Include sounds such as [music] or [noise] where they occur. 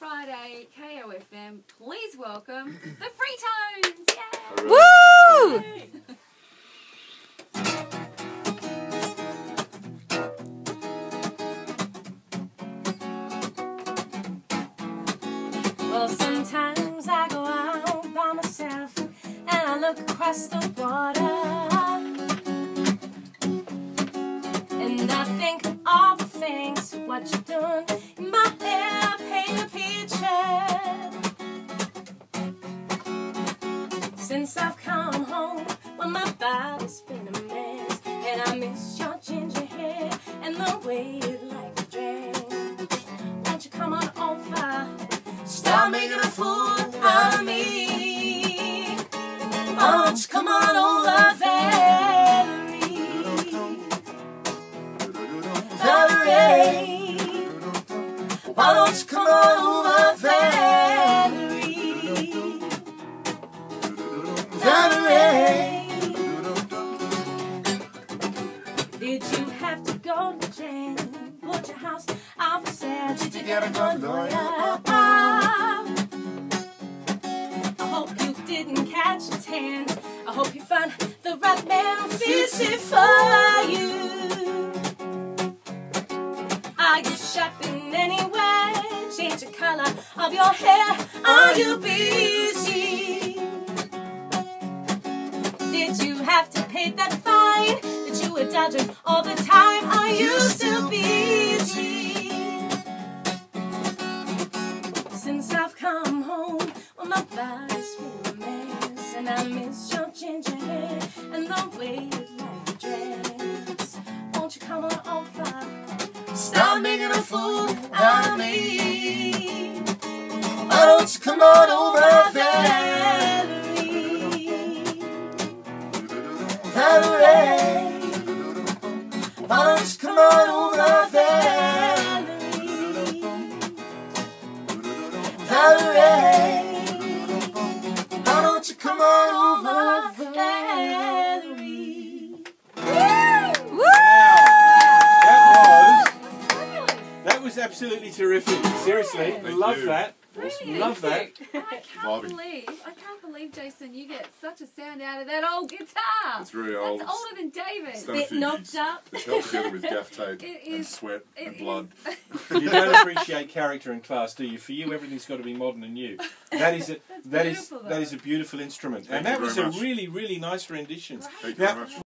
Friday, KOFM. Please welcome the Freetones. Yay! Woo! Well, sometimes I go out by myself and I look across the water. And I think of all the things, what you've done Since I've come home, well, my body's been a mess. And I miss your ginger hair and the way you like to dress. Won't you come on over? Stop making a fool out of me. Won't you come on over, Valerie? Valerie. Why don't you come on over, Valerie? Have to go to jail? Put your house out for sale? Did you get a good lawyer? I hope you didn't catch a tan. I hope you find the right man fits it for you. Are you shopping anywhere? Change the color of your hair. Are you busy? Did you have to pay that fine that dodging all the time? Are you still busy? Since I've come home, well, my body's been a mess, and I miss your ginger hair and the way you like to dress. Won't you come on over? Stop making a fool out of me. Why don't you come on over, Why don't you come on over, Valerie? Valerie. Why don't you come on over, Valerie? That was that was absolutely terrific. Seriously, Thank love you. that. Brilliant. Love that. [laughs] I can't believe, I can't believe, Jason, you get such a sound out of that old guitar. It's very old. That's older than David. It's done a Bit knocked gigs. up. It's held together with [laughs] gaff tape It and sweat It and is- blood. [laughs] You don't appreciate character and class, do you? For you, everything's got to be modern and new. That is a That's that is though. is a beautiful instrument, Thank and that was very a much. really really nice rendition. Thank you Now, very much.